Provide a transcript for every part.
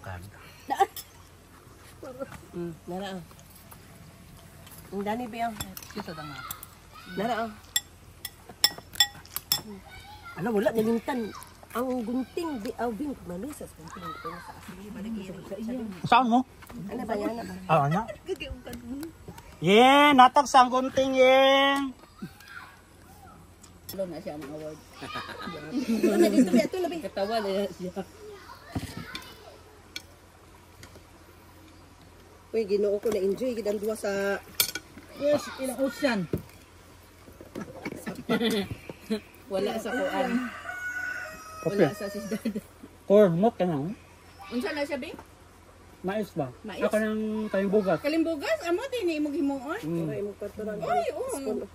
wala na sila makakaong sukad. Mm, nara ah. Ang dani ba yan? Kita tanga. Nara ah. Ano, wala nalimtan. Ang gunting, di, aw, bing, mamisas, gunting, ito na sa asli, balagiri. Saan mo? Ano ba yan? Ano ba? Ah, ano? Yeah, natag sang gunting yeah. Wala na siya ang award. Ano dito ba? Ito labi. Katawa na siya. Uy, ginoo ko na enjoy. Gidang duwa sa... Yes, ilang ocean. Wala sa kuan. Wala sa sisdad. Corn mo ka nang. Unsa na siya, Bing? Mais ba? Mais? Ako nang kayong bugas. Kalimbugas, amo din ni imong himuon. Mm. Ay, mo paturan. Ay, oo.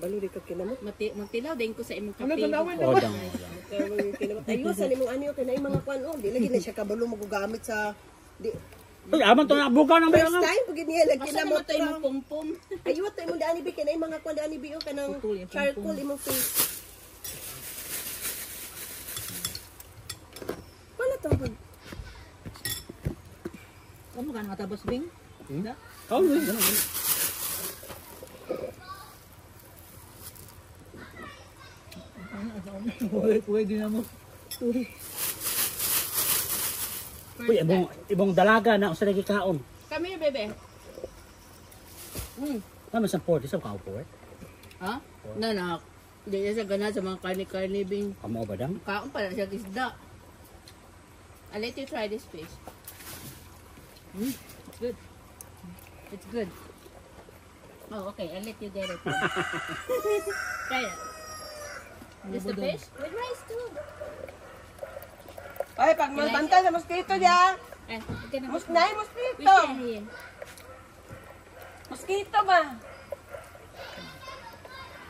Balo di ka kinamot. Mati magtilaw din ko sa imong Ano kape. Oh, dang. Ayun, sa limong anyo, kinay mga kwan. Oh, di lagi na siya kabalo magagamit sa... Di, Ay, aman to na buka ng first bayan. time, pag niya Asa nagkinamot naman to imong pumpum? Ayun, tayo mo dani bi kanay mga kwan dani bi o kanang Putol, yung charcoal imong face. Wala to. Ano ka nga tabas, Bing? Hmm? Oh, yun, ganun. Pwede na mo. Uy, ibong, ibong dalaga na sa lagi kaon. Kami, bebe. Hmm. Kami sa 40 sa kaupo eh. Ha? Nanak. Di na siya gana sa mga karne-karne, Bing. Kamo ba dang? Kaon pa na siya isda. I'll let you try this fish. Mm, it's good. It's good. Oh, okay. I'll let you get it. try This the fish? With rice too. Ay, pag malbanta sa mosquito dia. Eh, okay na. Mosquito. Mosquito ba?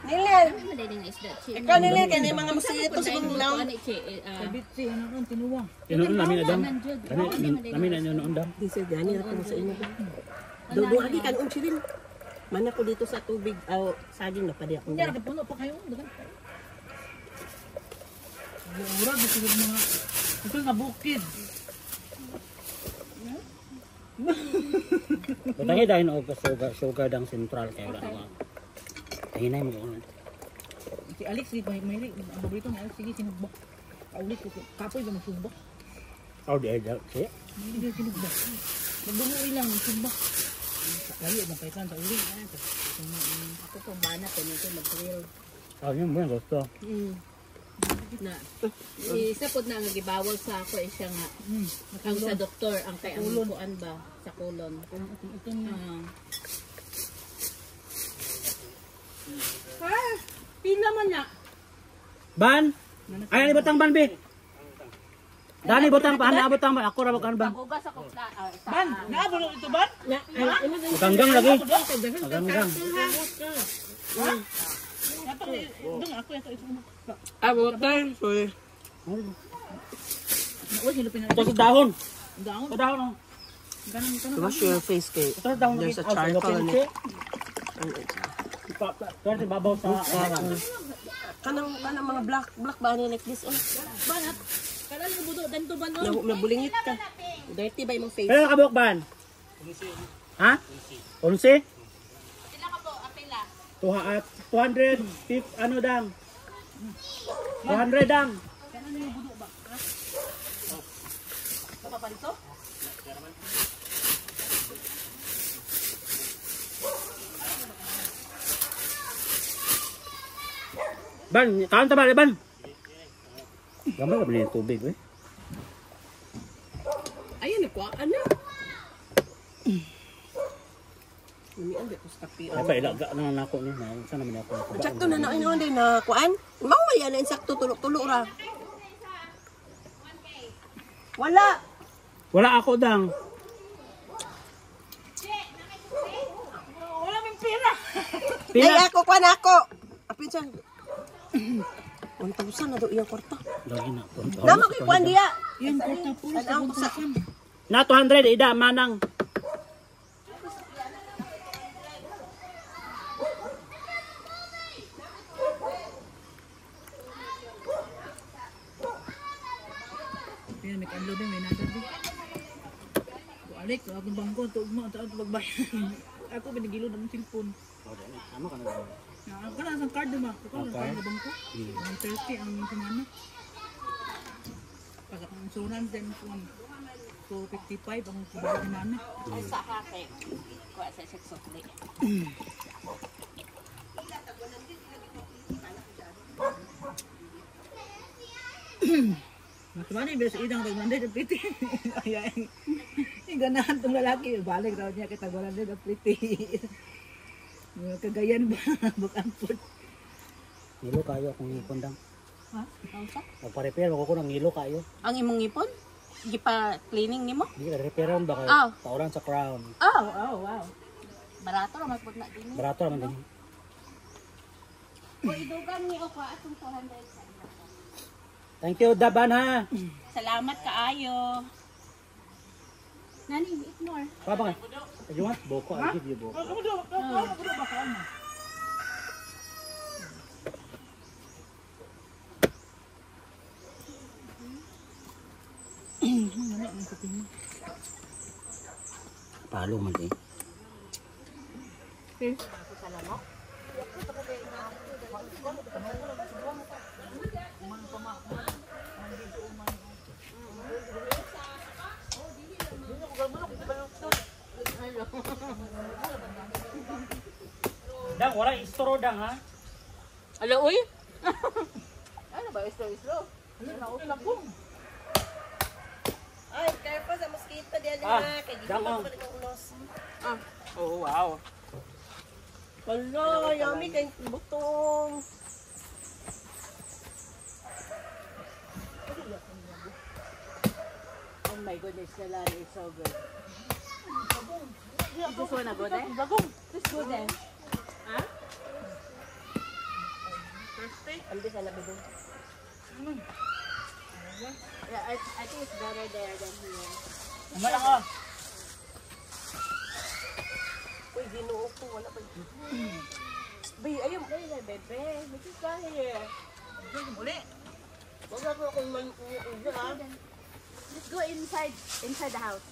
Nilin. Ano man din ng isda? Chi. Ikaw nilin kanay mga mosquito sa Kung mga naon. ano, eh, ah, ano ron, tinuwang. Inuun namin adam. Nandiyan. Kami namin na inuun dam. Di sa gani ra ko sa inyo. Dodo agi kan un silin. Mana ko dito sa tubig aw saging na pa di ako. Hindi, nakapuno pa kayo. Dagan. Mura, gusto ko mga... Ito na bukid. Butangi dahil og sugar sugar dang central kay wala na. Hinay mo ko. Si Alex, si may may ang paborito ni Alex, sige, sinubok. Kaulit ko. Kapoy ba magsubok? Oh, di ay siya. Hindi ka ilang, magsubok. Layo, bang kay kan sa uli. Ako pang banat, medyo mag-grill. Oh, yun mo gusto. Mm. Na, isa po na nga gibawal sa ako eh siya nga Hmm. ang sa doktor ang kay ang kuan ba sa kulon. Ito na. Ah. Ah, pila man na. Ban. Ay, ani butang ban be. Dani butang pa, ana butang ban. Ako ra bukan ban. Hugas ako sa ah, Ban, naabot ito ban? Ganggang lagi. Ganggang. Dapat, ito. ito. Abot tayo. Sorry. Ito sa dahon. Sa dahon. oh. Ganun, ganun. Wash your face kay. Ito dahon. There's a Ah, sa charcoal on siya. it. Pa- pa- Pero sa babaw sa Kanang kanang mga black black ba ni like this oh. Banat. Kala ni budo danto ba no? Na, nabulingit ka. Dirty ba imong face? Kailan kabuk ban? Ha? Unsi? Apila. Tuha at 200 fif- ano dang? 200 dang. Ban, kaon ta ba ban? Gamay ka ba tubig eh? Ayun ni kwa ano? Lumian ba ko sa kape? Ay pa ilaga na nako ni na. Saan naman ako? Sakto na na ino din na kuan. Mao man yan insakto tulok-tulok ra. Wala. Wala ako dang. Wala ming pera. Ay Pila. ako kuan ako. Apin siya. 1,000 na do iyang kwarta. Lagi na. Nama ko kuan diya. Yan, kwarta po. Sa Na 200 ida manang. Nag-unload din, may nadal din. Alex, akong bangko, tuog mo, taon magbayan. Ako, binigilo ng cellphone. Ano ka na? Na, ako na isang card, diba? Ako na na bangko. 130 ang semana. Pag ang insurance, then kung 255 ang kubaya semana. Sa hake. Kuha sa seksokli. Matumani, beres idang tagmanday ng pliti. Kaya, yung ganahan tong lalaki, balik raw niya kita wala pliti. Mga Kagayan ba? Bukang po. Ngilo kayo kung ipon dang. Ha? Kausa? Magpa-repair ako ko ng ngilo kayo. Ang imong ngipon? Di pa cleaning nimo? Hindi ka repair ba kayo? Ah. Pauran sa crown. Oh, oh, wow. Barato ra magpud na din. Barato naman din. Kung idugang ni Oka atong 200 sa Thank you, Daban ha. Salamat kaayo. Nani, eat more. Pa ba ka? You want boko? I'll give you boko. Kamu daw, kamu daw baka ano? Palo man eh. Dang, wala istro dang ha. Alo, uy. ano ba, islo, islo? Ay, careful sa mosquito diyan Ah, na. Kay dang, gito oh. pa ulos. Oh, wow. Wala, yummy kay butong. My goodness, the land is so good. You just wanna go there? Just go there. Huh? Ambi sana bidong. Yeah, I, I think it's better there than here. Naman ako. Uy, ginoo ko. Wala pa. Bay, ayun. There a bebe. Is not here. Uli. Wag na po akong man ha. Let's go inside, inside the house.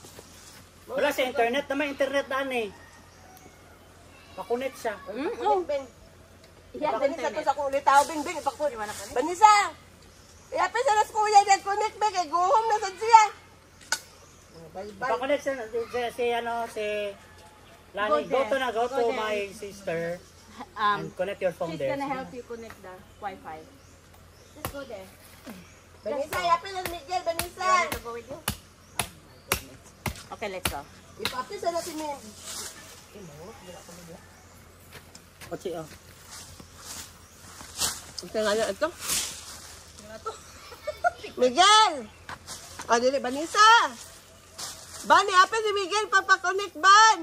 Wala sa internet naman, internet daan eh. Pakunit siya. Oh. Ben. He has Pakunit sa to sa kulit tao, Bing, Bing. Ipakun. Banisa! Iapin sa nas kuya niya. Connect, Bing. Eh, guhom na sa siya. Bye, bye. Pakunit siya, si, si, ano, si Lani. Go to na, go, Go to there. my sister Um, and connect your phone she's there. gonna help you connect the Wi-Fi. Just go there. Banisa, iapin na Miguel, Banisa. You want me to go with you? Okay, let's go. Ipapin sa natin ni... Kotse, oh. Ito nga na ito. Miguel! O, dili, Banisa! Ban, iapin si Miguel, papakonect, Ban!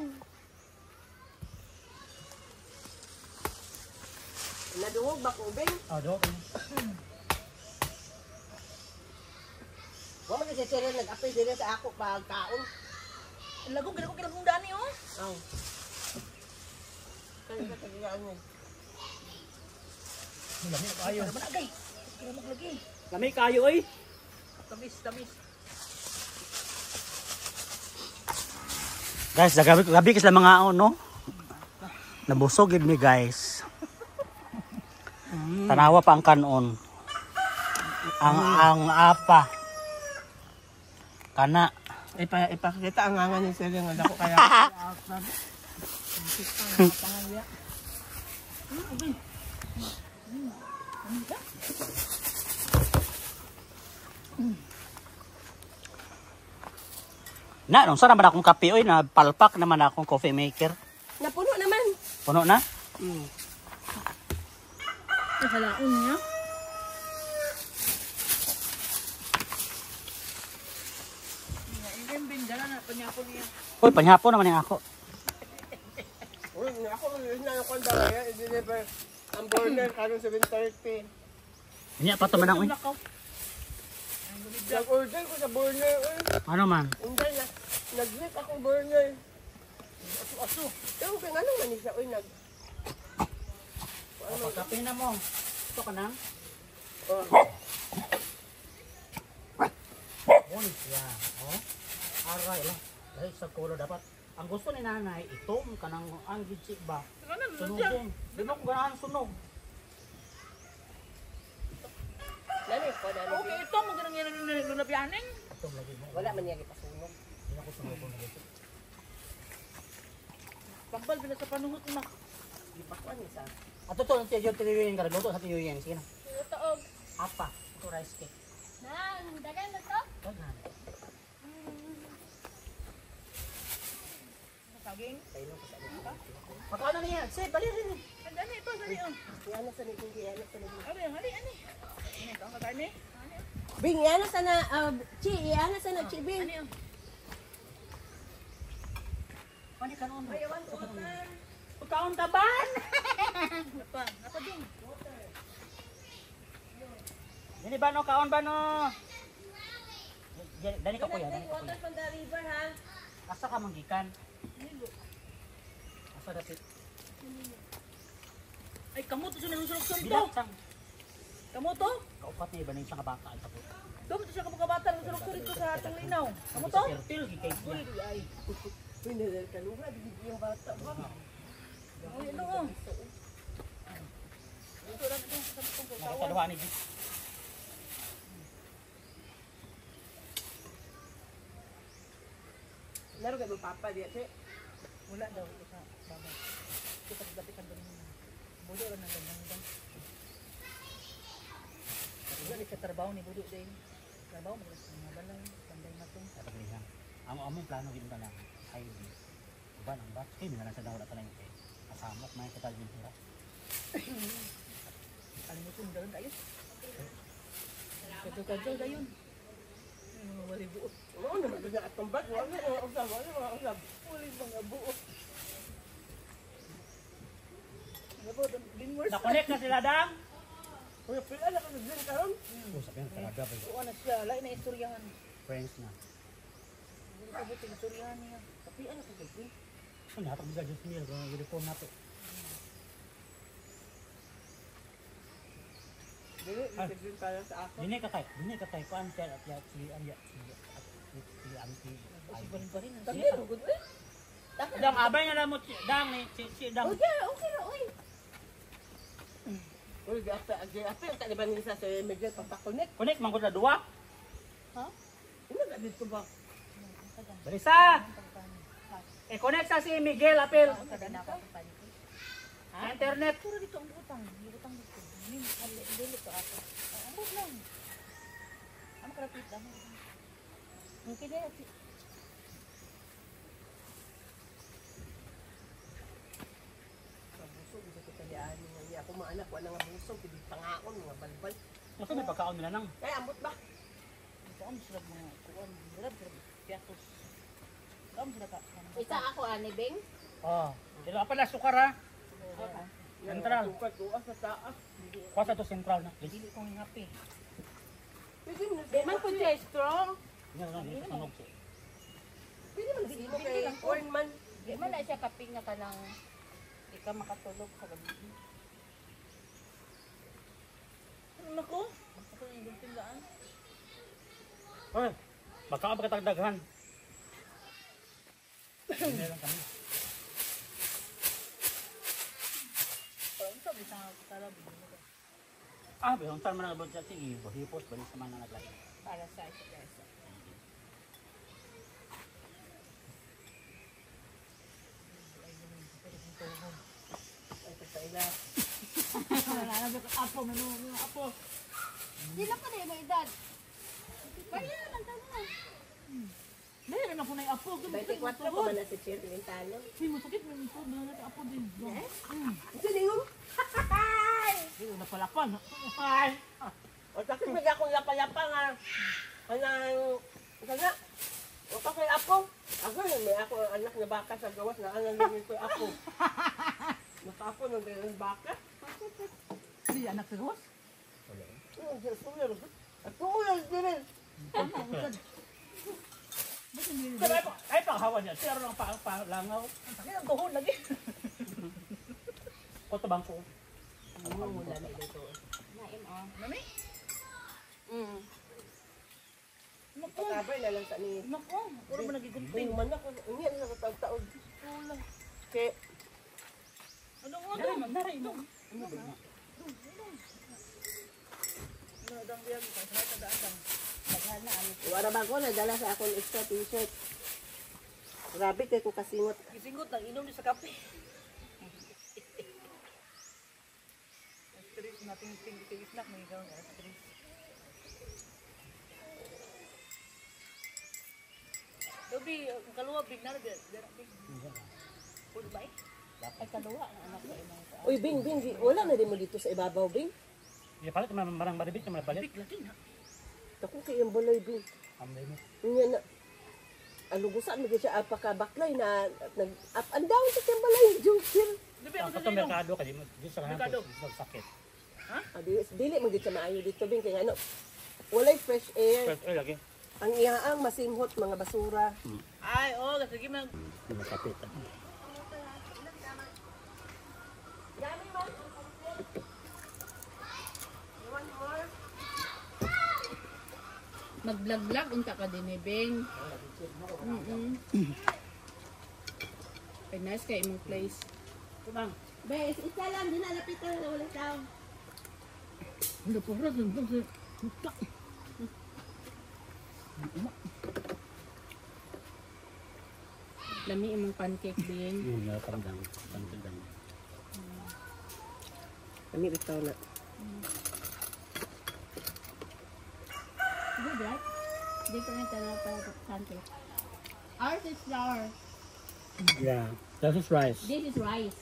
Nadungog ba ko, Bing? Oh, do. Wa man si Cheryl nag-apay dili sa ako pag kaon. Lagong, ginagong, ginagong dani, oh. Aw. Kaya sa kagayaan niya. Ayo. Naman agay. Ginagong lagi. Kami kayo, oy. Tamis, tamis. Guys, gabi, gabi kisla mga ano, no? Nabusog yun mi, guys. Tanawa pa ang kanon. Ang ang apa. Kana. Ipa ipakita ang nga ni Cheryl nga dako kaya. Na, nung saan naman akong kape, oy, na palpak naman akong coffee maker. Napuno naman. Puno na? Mm. Halaon niya. Panyapon niya. Uy, panyapo naman yung ako. Uy, ako na yung konda kaya i-deliver ang burner karon 7:30. Hindi pa to man ang, uy. Lakaw. Nag-order ko sa burner. Uy, Ano man? hindi na. Nag-lit akong burner. Aso-aso. Pero kung anong manisa, uy, nag... Kape na mo. Ito ka na? Oh. ni siya. Oh. Aray lang. Dahil sa color dapat. Ang gusto ni nanay, itong kanang ang gitsi ba? Sunugong. Di kung ganahan sunog? Lalo ko, lalo. Okay, ito mo ganang yan ang lulabianing. Itong lagi mo. Wala man niya ipasunog. Hindi na ko sunugong na dito. Pambal bila sa panuhot mo. Ipakuan niya sa. Ato to, yung tinuyuyin ka. Luto sa tinuyuyin. Sige na. Tuog. Apa. Ito rice cake. Nang, dagan na to. Daghan. Saging. Magkano na yan? Say, bali rin. Dami ito, dali oh. Yan na sa nito, yan na sa nito. Ano yan, hali, ani. Ano ang karne? Bing, yan na sana, ah, chi, yan na sana, chi, Bing. Ano yun? Pwede ka noon. Pagkaon ka ba? Ano pa? Ano pa din? Dini ba no? Kaon ba no? Dani ka kuya, dani ka Water from the river, ha? Asa ka manggikan? Asa dapit? Ay, kamu to siya nasusulog-sulog to. Bilatang. Kamu to? Kaupat niya iba na yung kabaka. Ito po. Dum to siya kabukabata nasusulog-sulog to sa atong linaw. Kamu to? Fertil, gikay niya. Uy, ay. Uy, nalal ka luha, bigyan yung bata. Uy, ano oh. Ito lang ito. Sabi kong kawan. Nakataluhan ni Jit. Laro ka mo papa diya. Wala daw ito sa baba. Kita dapikan doon muna. Budo rin ang gandang doon. Wala ni katrabaho ni Budo din. Trabaho mo sa mga balay, panday matong. Tapos plano gino ka lah, ay uban ang bat, kayo minalang sa dawala talang kayo. Asama at may katalbin sila. Kalimutin daw na yun. Kadyo-kadyo na yun. Wala buot. Wala na, wala na, wala na, wala sila dang. Uy, pila na ka nag-drink karon? Usap yan talaga ba? Kuha na siya, lain na istoryahan. Friends na. Hindi ka buti istoryahan niya. Tapi ano ka gagawin? Ano hatag biga jud niya kung uniform sa ako. Dini ka kay, dini ka kay kuan siya at si Anya si si si Auntie. Kasi barin-barin. ano, good, eh? Dang abay na lang mo si- dang ni si si dang. Okay, okay na, uy. Uy, gata, gata, ang taliban nila sa Miguel, papakunik. Connect man ko na duwa. Ano ka dito ba? Barisa. Eh connect sa si Miguel Apil. Kada na ako sa panito. Internet. Puro dito ang butang. Yung butang dito. Nin, ali, dili ko ako. Ah, Ang but lang. Ano karapit lang? Ang kaya Sa buso, di sa kitalian niya. Ako mga anak, wala nga buso, pili pangaon, mga balbal. Masa may pagkaon nila nang. Kaya, ambot ba? Ito ang sila mga kuwan. Grab, grab. Piatos. Ito ang sila ka. Isa ako, ani, Bing. Oh. Dilo apa na sukar ha. Central. Tukas sa taas. Kuha sa to central na. Please. Dili kong ngapi. Pwede mo man po siya straw. Nga nga dito sunog si. Pwede mo na sino kay corn man. Di man na siya kaping na ka ng di ka makatulog sa gabi. Ano ko? Ako yung gulpindaan. Hoy. Baka ka katagdaghan. Hindi lang kami. Parang sa talab. Ah, behon tan man ang budget sige, hipos bali sa mana naglay. Para sa isa. Ay, sa ila. Apo, ano, ano, apo. Di na pa na yung edad. Kaya naman tanong. Meron na po na yung apo. 24 ko ba na si Cher Lintano? Hindi mo sakit, may. Meron na apo din. Ito lingon. Dilo na palapan. Ay. O kasi may akong lapa-lapa nga. Kanang, kana, o kasi ako. Ako, may ako anak na baka sa gawas na anak na ko ako. Ako nung ganyan baka. Hindi, anak sa gawas. At tuloy din. Ba't hindi Pero ay ay pa hawa niya. Pero lang pa pa langaw. Ang sakit ang tuhod lagi. Ko to bangko. Ano mo na dito? Naim oh. Nami? Mm. Ano rubber na lang sa ni. Nako, puro mo nagigunting. Bing man ako, hindi na sa taog-taog. Wala. Kaya, Ano mo daw? Naray mo. wala ba ko nadala sa akong extra t-shirt. Grabe kay ko kasingot. Gisingot lang, inom niyo sa kape. Stress natin ting snack may gawin stress. Dobi, kaluwa big na. Big. Full bike. Ay, kaluwa ina. Uy, Bing, Bing, wala na din mo dito sa ibabaw, Bing. Ya palit man marang maribit na palit. Big lagi na. Ako kay yung balay, Bing. Amday mo. Nga na, alugusan mo siya apaka baklay na nag up and down sa kay balay, joker. Dobi, Ang ang dali merkado kay mo di sa kanang sakit. Ah, dili, dili mo gid sa maayo dito, Bing. Kaya ano, walay fresh air. First oil lagi. Ang iyaang masimhot mga basura. Ay, oh, kasi gimang Di Mag-vlog-vlog, unta ka din eh, Beng. Ay, nice kay imong place. Kumang. Bes, isa lang, di na lapitan na wala tao. Ano po rin, ano po Lami imong pancake, Beng. Yung nakandang, pantandang. Ani bitaw na. Good, Different na pa pancake. Ours is flour. Yeah. This is rice. This is rice.